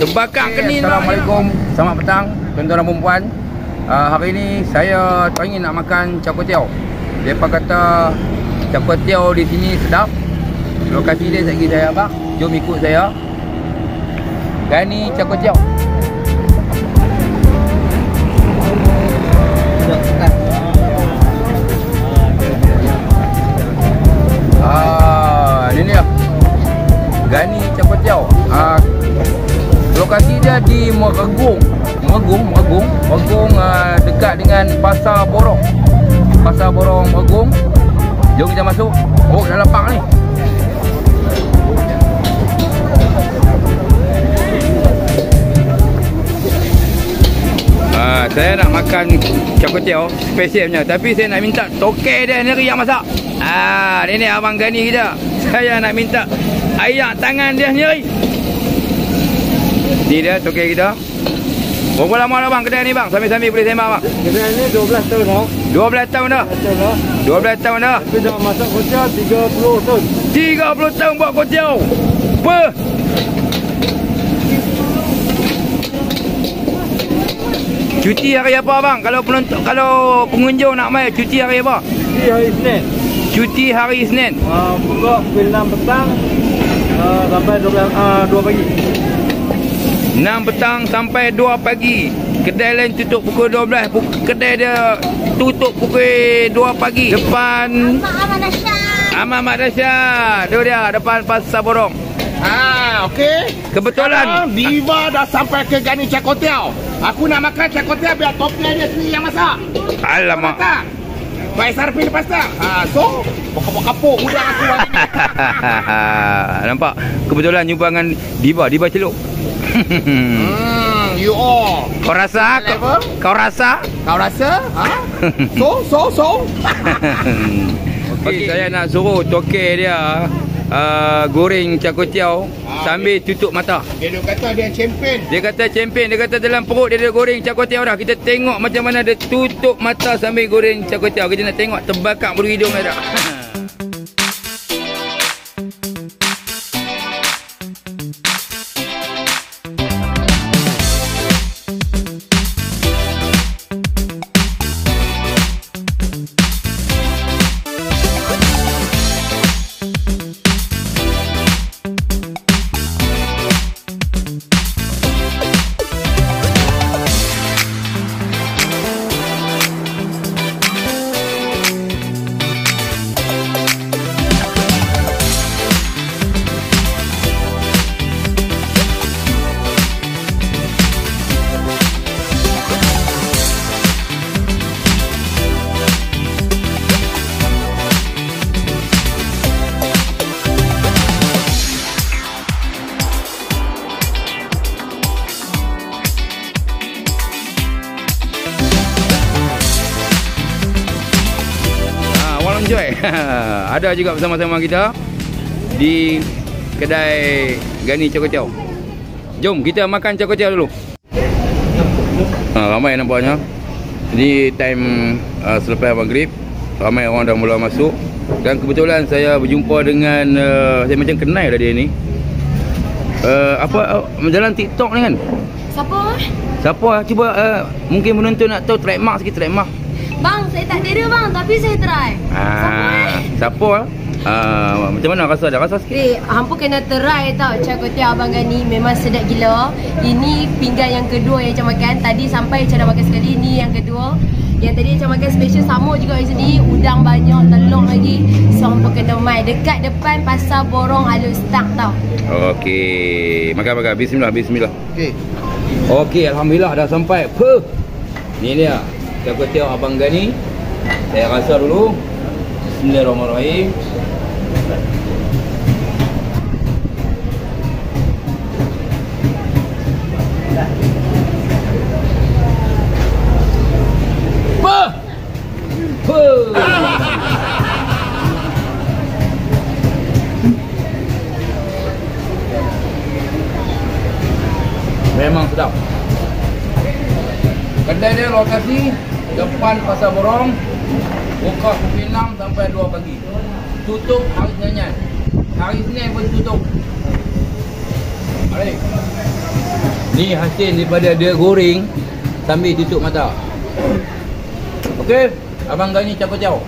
Terbakar Okay, kening Assalamualaikum. Selamat petang tuan-tuan dan puan. Uh, hari ni saya teringin nak makan cakwe tiao. Depa kata cakwe tiao di sini sedap. Lokasi dia saya saya abang. Jom ikut saya. Gani cakwe tiao. Lokasi dia di Meregung. Meregung, Meregung. Meregung uh, dekat dengan Pasar Borong. Pasar Borong Meregung. Jom kita masuk. Oh, dah lapang ni. Ah, saya nak makan cakwe tiao spesialnya tapi saya nak minta toke dia sendiri yang masak. Ah, ini abang Gani kita. Saya nak minta ayak tangan dia sendiri. Ni dia toke kita. Berapa lama dah bang kedai ni bang? Sambil-sambil boleh sembang bang. Kedai ni 12 tahun dah. 12 tahun dah. Betul dah. 12 tahun dah. Tapi dah masak kocak 30 tahun. 30 tahun buat kotiau. Apa? Cuti hari apa bang? Kalau penonton kalau pengunjung nak mai cuti hari apa? Di hari Isnin. Cuti hari Isnin. Uh, buka pukul 6 petang uh, sampai 12 uh, 2 pagi. 6 petang sampai 2 pagi. Kedai lain tutup pukul 12. Puk- kedai dia tutup pukul 2 pagi. Depan Asyad. Amat Madrasya. Tu dia depan Pasar Borong. Ah, okey. Kebetulan. Sekarang Diva dah sampai ke Gani Cakotiao. Aku nak makan cakotiao biar topi dia sendiri yang masak. Alamak. Tak. Baik sarpi lepas tak? Ha, so, kapok-kapok udang aku hari ni. Nampak? Kebetulan jumpa dengan Diva. Diva celuk. Hmm, you all. kau rasa? Kau, kau rasa? Kau rasa? Ha? So, so, so. Okey, saya nak suruh toke dia uh, goreng cakotiao Ah, sambil tutup mata. Dia duk kata dia champion. Dia kata champion, dia kata dalam perut dia ada goreng cakotiao dah. Kita tengok macam mana dia tutup mata sambil goreng cakotiao. Kita nak tengok terbakar bulu hidung dia tak. Ha, Warung Joy. Ada juga bersama-sama kita di kedai Gani Cakotiao. Jom kita makan cakotiao dulu. Ha, ramai nampaknya. Ini time uh, selepas maghrib. Ramai orang dah mula masuk. Dan kebetulan saya berjumpa dengan uh, saya macam kenal dah dia ni. Uh, apa uh, jalan TikTok ni kan? Siapa? Siapa cuba uh, mungkin penonton nak tahu trademark sikit trademark. Bang, saya tak ada bang tapi saya try. Siapa eh? Ah, siapa ah? Ah, macam mana rasa dah rasa sikit? Eh, hampa kena try tau Cakotia Abang Gani Memang sedap gila Ini pinggan yang kedua yang Macam makan Tadi sampai Macam dah makan sekali Ini yang kedua Yang tadi Macam makan special sama juga di sini Udang banyak Telur lagi So hampa kena mai Dekat depan Pasar Borong Alus Start tau Okey. Makan-makan. Bismillah, bismillah. Okey. Okey, alhamdulillah dah sampai. Puh. Ni dia. Kita tengok abang Gani. Saya rasa dulu. Bismillahirrahmanirrahim. Dia lokasi depan Pasar Borong. Buka pukul 6 sampai 2 pagi. Tutup hari Senin. Hari Senin pun tutup. Mari. Ni hasil daripada dia goreng sambil tutup mata. Okey, abang Gani cakap jauh.